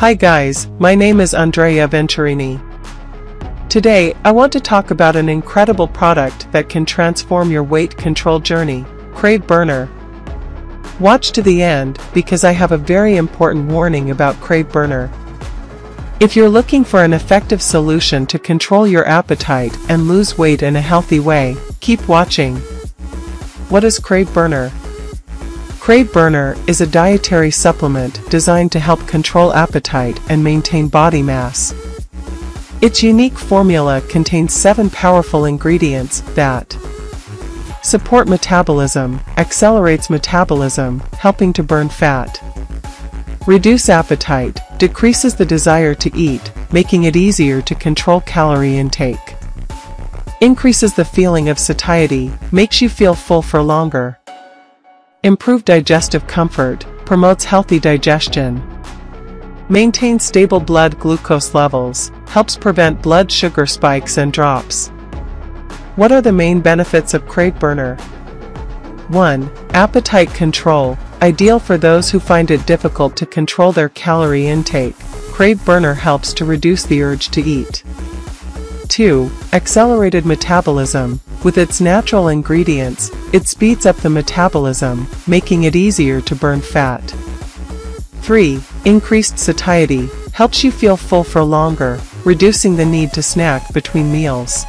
Hi guys, my name is Andrea Venturini. Today, I want to talk about an incredible product that can transform your weight control journey, Crave Burner. Watch to the end, because I have a very important warning about Crave Burner. If you're looking for an effective solution to control your appetite and lose weight in a healthy way, keep watching. What is Crave Burner? Crave Burner is a dietary supplement designed to help control appetite and maintain body mass. Its unique formula contains seven powerful ingredients that support metabolism, accelerates metabolism, helping to burn fat, reduce appetite, decreases the desire to eat, making it easier to control calorie intake, increases the feeling of satiety, makes you feel full for longer, Improve digestive comfort, promotes healthy digestion. Maintains stable blood glucose levels, helps prevent blood sugar spikes and drops. What are the main benefits of Crave Burner? 1. Appetite control, ideal for those who find it difficult to control their calorie intake. Crave Burner helps to reduce the urge to eat. 2. Accelerated metabolism, with its natural ingredients, it speeds up the metabolism, making it easier to burn fat. 3. Increased satiety, helps you feel full for longer, reducing the need to snack between meals.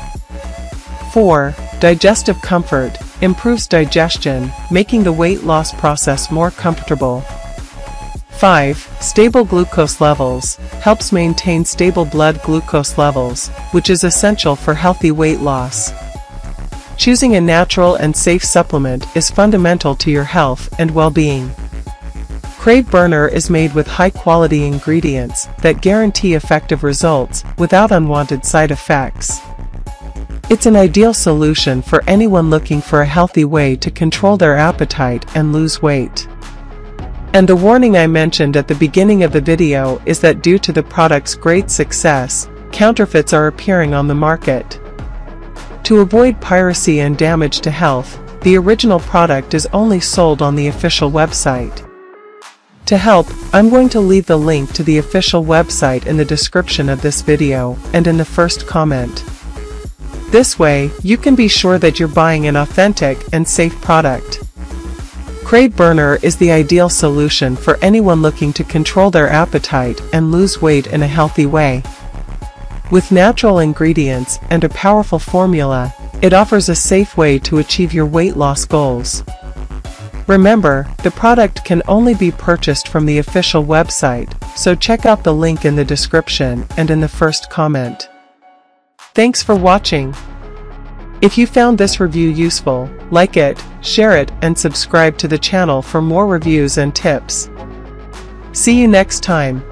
4. Digestive comfort, improves digestion, making the weight loss process more comfortable. 5. Stable glucose levels, helps maintain stable blood glucose levels, which is essential for healthy weight loss. Choosing a natural and safe supplement is fundamental to your health and well-being. Crave Burner is made with high-quality ingredients that guarantee effective results without unwanted side effects. It's an ideal solution for anyone looking for a healthy way to control their appetite and lose weight. And the warning I mentioned at the beginning of the video is that due to the product's great success, counterfeits are appearing on the market. To avoid piracy and damage to health, the original product is only sold on the official website. To help, I'm going to leave the link to the official website in the description of this video and in the first comment. This way, you can be sure that you're buying an authentic and safe product. Crave Burner is the ideal solution for anyone looking to control their appetite and lose weight in a healthy way. With natural ingredients and a powerful formula, it offers a safe way to achieve your weight loss goals. Remember, the product can only be purchased from the official website, so check out the link in the description and in the first comment. Thanks for watching. If you found this review useful, like it, share it, and subscribe to the channel for more reviews and tips. See you next time.